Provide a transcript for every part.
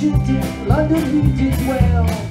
Washington, London, he did well.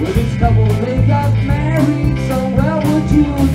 Well, this couple, they got married, so well would you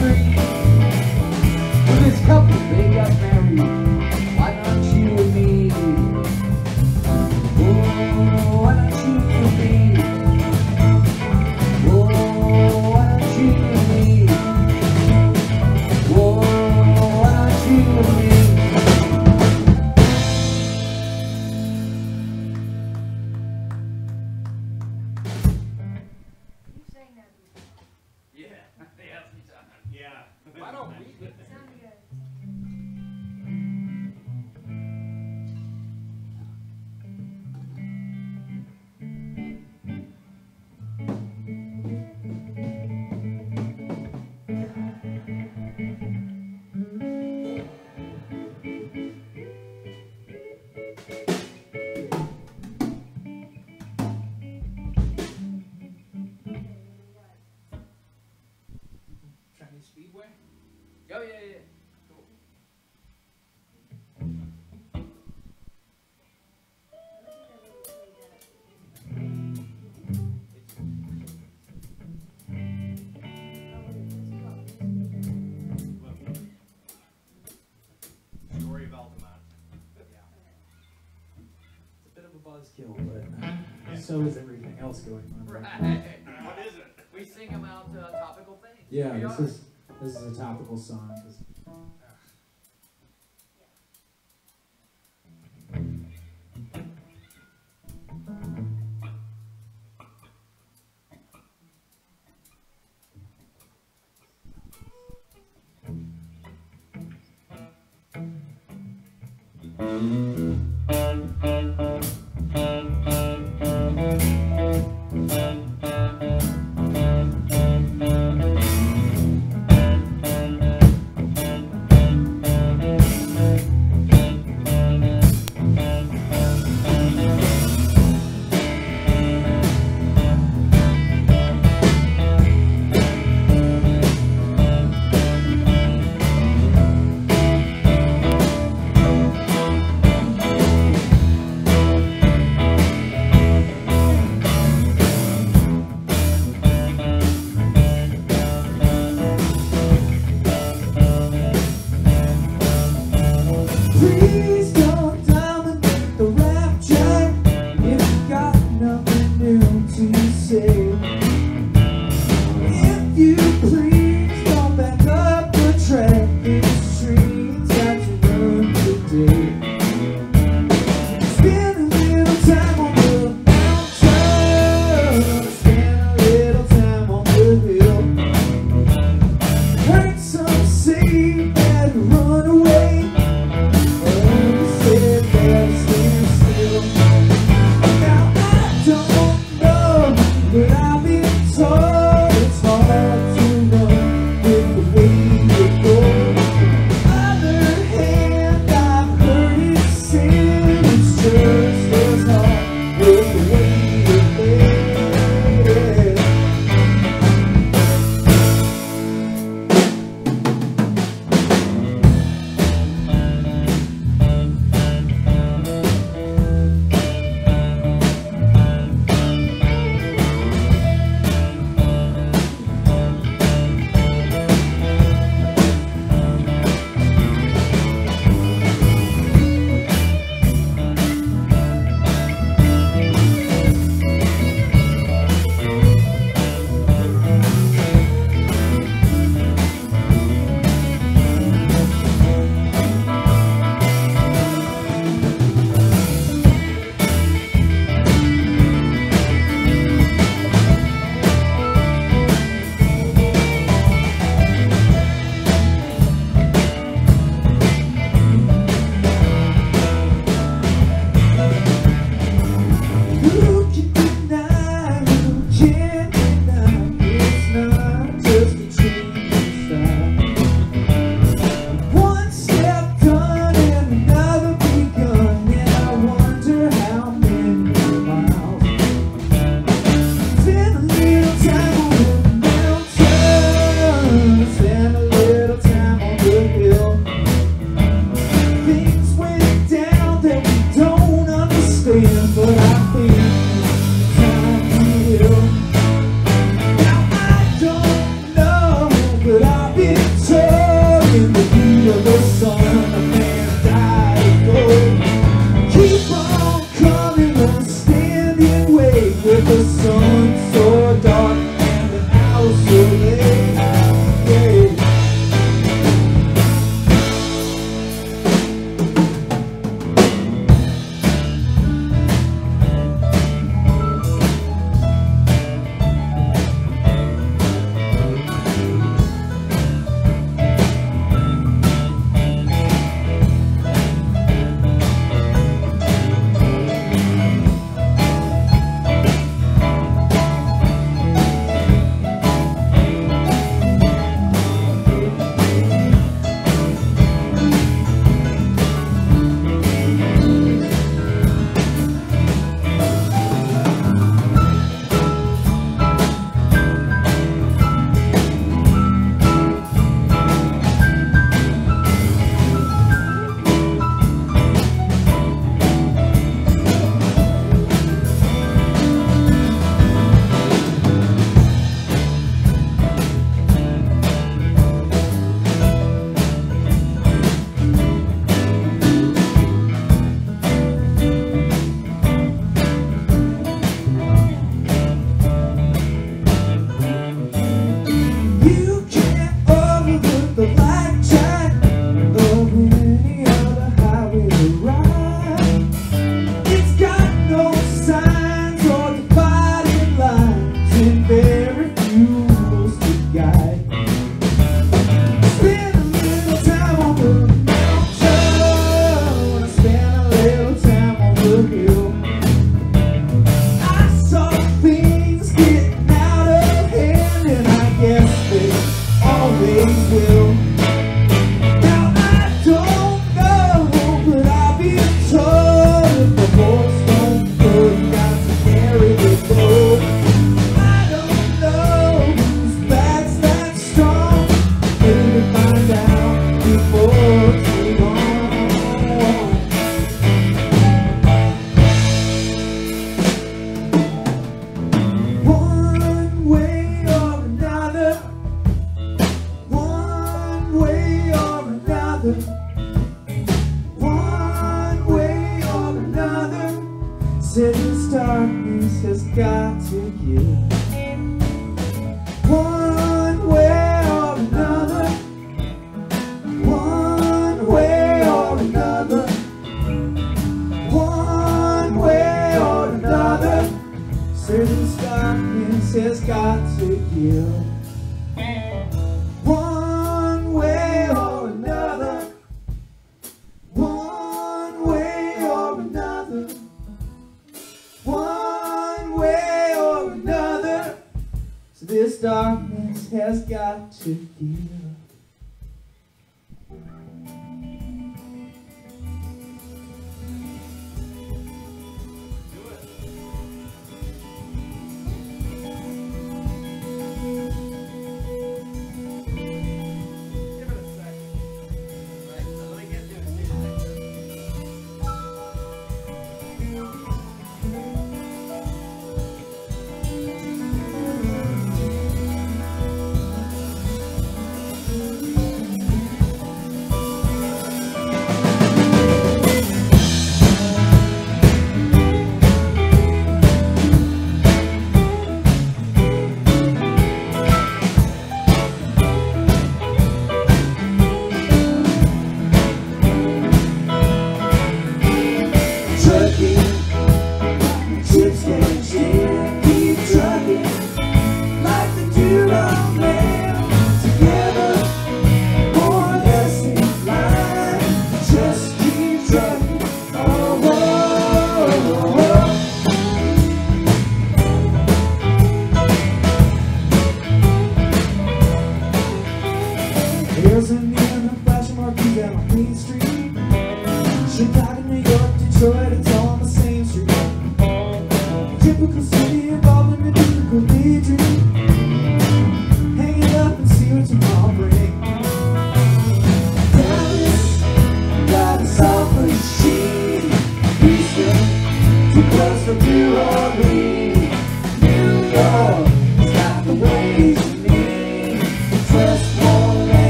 skill, so is everything else going on. Right. What is it? We sing about uh, topical things. Yeah, We this are. is this is a topical song.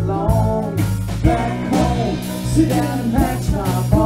Long Back home, sit down and patch my bone.